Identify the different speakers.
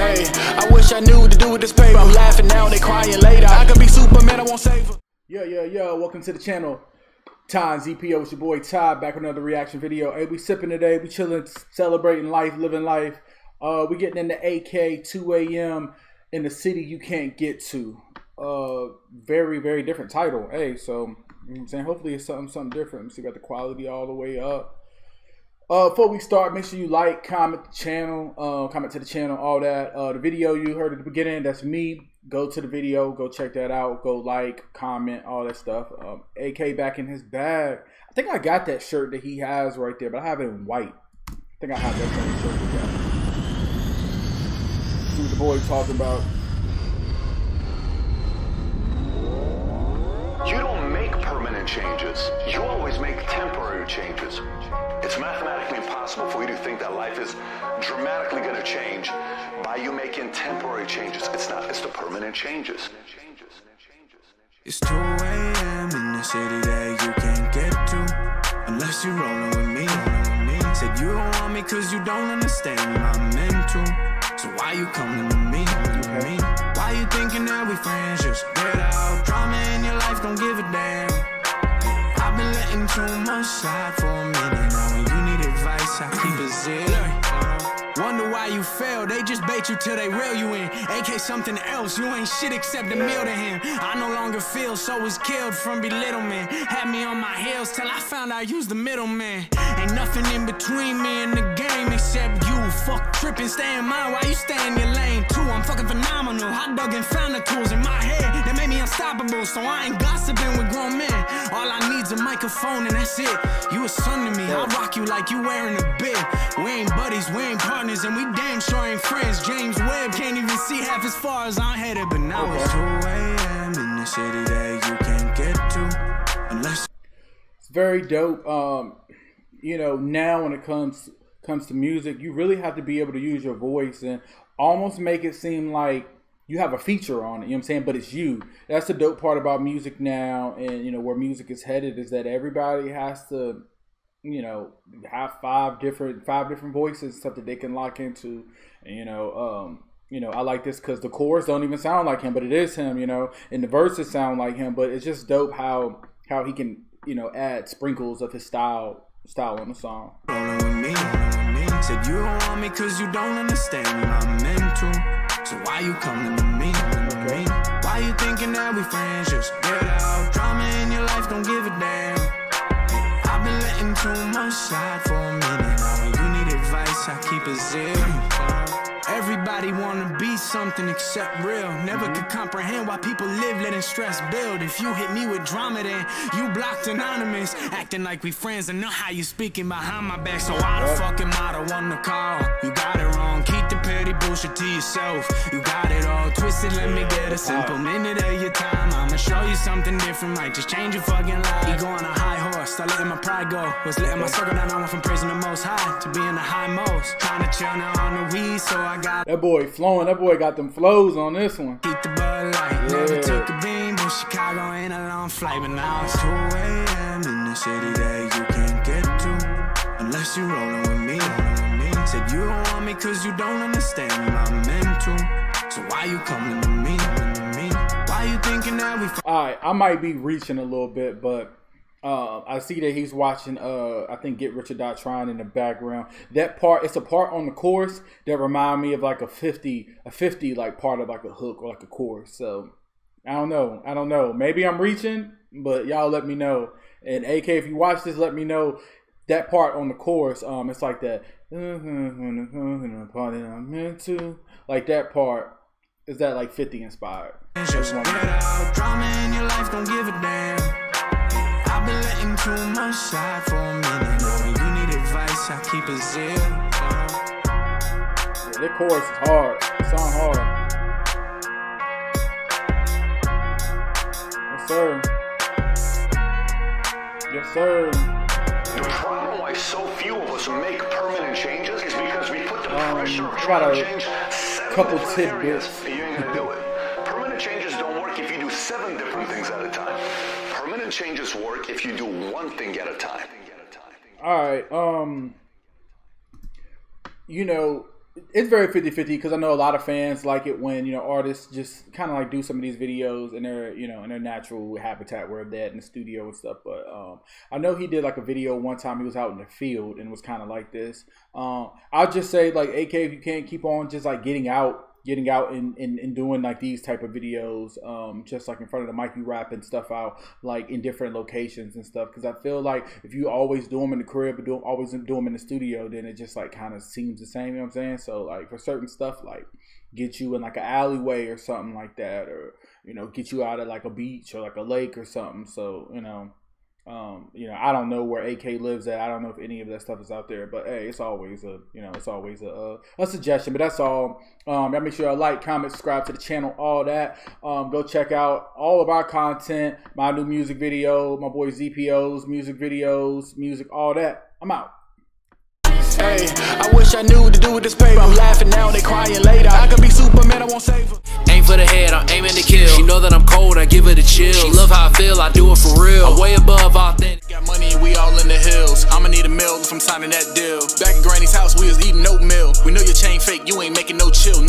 Speaker 1: I wish I knew what to do with this paper. I'm laughing now, they crying later. I could be Superman, I won't save her.
Speaker 2: Yo, yo, yo, welcome to the channel. Time ZPO, it's your boy Todd back with another reaction video. Hey, we sipping today, we chilling, celebrating life, living life. Uh, we getting into AK 2 a.m. in the city you can't get to. Uh, very, very different title. Hey, so you know I'm saying hopefully it's something something different. See, got the quality all the way up. Uh, before we start, make sure you like, comment the channel, uh, comment to the channel, all that. Uh, the video you heard at the beginning, that's me. Go to the video, go check that out, go like, comment, all that stuff. Um, AK back in his bag. I think I got that shirt that he has right there, but I have it in white. I think I have that same shirt. See what the boy talking about.
Speaker 3: You don't make permanent changes. You always make temporary changes. It's mathematically impossible for you to think that life is dramatically going to change by you making temporary changes. It's not, it's the permanent changes.
Speaker 4: It's 2 a.m. in the city that you can't get to unless you're rolling with me. Said you don't want me cause you don't understand my mental. So why you coming to me? me? Why you thinking that we friends? Just get out. Drama in your life, don't give a damn. Been too much slide for a minute now. When you need advice, I keep it zero. Wonder why you fail. They just bait you till they reel you in. AK something else. You ain't shit except a meal to him. I no longer feel so was killed from belittlement. Had me on my heels till I found I used the middleman. Ain't nothing in between me and the game except you. Fuck tripping, stay in mind while you stay in your lane too. I'm fucking phenomenal. I dug and found the tools in my head that made me unstoppable. So I ain't gossiping with grown men. All I need's a microphone and that's it. You a son to me. I rock you like you wearing a bib. We ain't buddies, we ain't partners and we damn sure ain't friends. James Webb can't even see half as far as I'm headed, but now okay. it's 2 a.m. in the city that you can't get to unless.
Speaker 2: It's very dope. Um, you know, now when it comes comes to music, you really have to be able to use your voice and almost make it seem like you have a feature on it, you know what I'm saying? But it's you. That's the dope part about music now and you know where music is headed is that everybody has to you know have five different five different voices stuff that they can lock into and you know um you know i like this because the chorus don't even sound like him but it is him you know and the verses sound like him but it's just dope how how he can you know add sprinkles of his style style on the song
Speaker 4: Said you don't want me cause you don't understand why you coming to me? Okay. Why you thinking that we friends? Just get out Drama in your life, don't give a damn I've been letting too much slide for a minute. When you need advice, I keep it zero. Everybody wanna be something except real. Never could comprehend why people live letting stress build. If you hit me with drama, then you blocked anonymous. Acting like we friends and know how you speaking behind my back. So why the fuck am I the one to call? You got it wrong. Keep the petty bullshit to yourself. You got it all twisted. Let me get a simple uh. minute of your time. I'ma show you something different. Might just change your fucking life. You go on a high horse. Start letting my pride go. Was letting my circle down. I went from praising the most high to being the high most. Trying to chill now on the weed, so I got
Speaker 2: that boy flowing. That boy got them flows on this one.
Speaker 4: Keep the bud light. Yeah. Never took a beam, but Chicago ain't a long flight. But now it's 2 a.m. in the city that you can't get to unless you rolling with me. Said you don't want me cause you don't understand my mental. So why you coming to me? Why you thinking that we?
Speaker 2: All right, I might be reaching a little bit, but uh, I see that he's watching. Uh, I think Get Rich or Die Trying in the background. That part, it's a part on the chorus that remind me of like a fifty, a fifty like part of like a hook or like a chorus. So I don't know. I don't know. Maybe I'm reaching, but y'all let me know. And AK, if you watch this, let me know that part on the chorus. Um, it's like that. Like that part. Is that like fifty inspired?
Speaker 4: Just drama in your life, don't give a damn. I've been letting too much slide for a minute. You need advice, I keep it zero.
Speaker 2: Yeah, chorus is hard. It sound hard. Yes, sir. Yes, sir.
Speaker 3: The problem why so few of us make permanent changes um, of to
Speaker 2: couple tidbits.
Speaker 3: You ain't gonna do it. Permanent changes don't work if you do seven different things at a time. Permanent changes work if you do one thing at a time.
Speaker 2: All right. Um. You know, it's very 50-50 because I know a lot of fans like it when you know artists just kind of like do some of these videos in their you know in their natural habitat where they're in the studio and stuff. But um, I know he did like a video one time. He was out in the field and was kind of like this. Um, I'll just say like AK, if you can't keep on just like getting out getting out and, and, and doing like these type of videos um, just like in front of the mic you rapping stuff out like in different locations and stuff. Because i feel like if you always do them in the crib but do always do them in the studio then it just like kind of seems the same you know what i'm saying? So like for certain stuff like get you in like an alleyway or something like that or you know get you out of like a beach or like a lake or something. So you know um, you know, I don't know where AK lives at. I don't know if any of that stuff is out there, but hey, it's always a, you know, it's always a, a, a suggestion. But that's all. Um, make sure you like, comment, subscribe to the channel, all that. Um, go check out all of our content, my new music video, my boy ZPO's music videos, music, all that. I'm out.
Speaker 1: Hey, I wish I knew what to do with this paper. I'm laughing now, they crying later. I could be Superman, I won't save her.
Speaker 5: Aim for the head, I'm aiming to kill. She know that I'm cold, I give her the chill. She love how I feel, I do it for real. I'm way above authentic.
Speaker 1: Got money and we all in the hills. I'ma need a meal if I'm signing that deal. Back at Granny's house, we was eating oatmeal. We know your chain fake, you ain't making no chill.